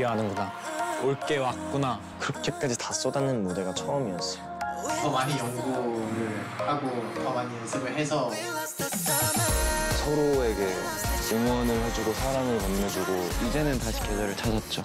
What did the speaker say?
드디어 아는구나. 올게 왔구나. 그렇게까지 다 쏟아낸 무대가 처음이었어. 더 많이 연구를 하고 더 많이 연습을 해서 서로에게 응원을 해주고 사랑을 건네주고 이제는 다시 계절을 찾았죠.